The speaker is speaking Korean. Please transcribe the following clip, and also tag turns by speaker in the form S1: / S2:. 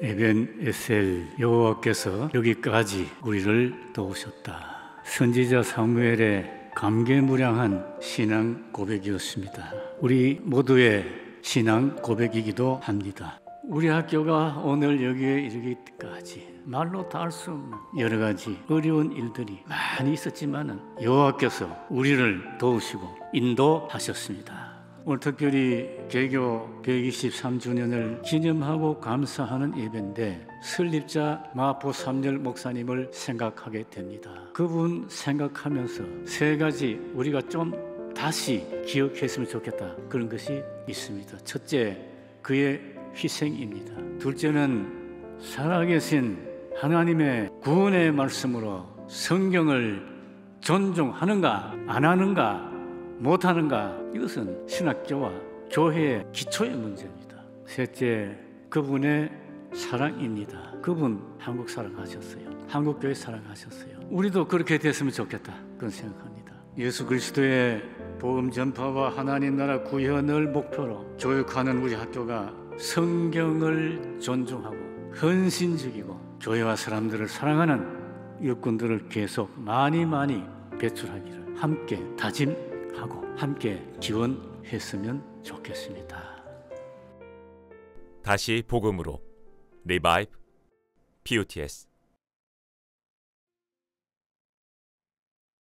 S1: 에벤 에셀 여호와께서 여기까지 우리를 도우셨다. 선지자 사무엘의 감개무량한 신앙 고백이었습니다. 우리 모두의 신앙 고백이기도 합니다. 우리 학교가 오늘 여기에 이르기까지 말로 다 할 수 없는 여러 가지 어려운 일들이 많이 있었지만은 여호와께서 우리를 도우시고 인도하셨습니다. 오늘 특별히 개교 123주년을 기념하고 감사하는 예배인데 설립자 마포 삼열 목사님을 생각하게 됩니다. 그분 생각하면서 세 가지 우리가 좀 다시 기억했으면 좋겠다 그런 것이 있습니다. 첫째, 그의 희생입니다. 둘째는 살아계신 하나님의 구원의 말씀으로 성경을 존중하는가 안 하는가 못하는가 이것은 신학교와 교회의 기초의 문제입니다. 셋째, 그분의 사랑입니다. 그분 한국 사랑하셨어요. 한국 교회 사랑하셨어요. 우리도 그렇게 됐으면 좋겠다. 그런 생각합니다. 예수 그리스도의 복음 전파와 하나님 나라 구현을 목표로 교육하는 우리 학교가 성경을 존중하고 헌신적이고 교회와 사람들을 사랑하는 일꾼들을 계속 많이 많이 배출하기를 함께 다짐 하고 함께 지원했으면 좋겠습니다.
S2: 다시 복음으로 revive PUTS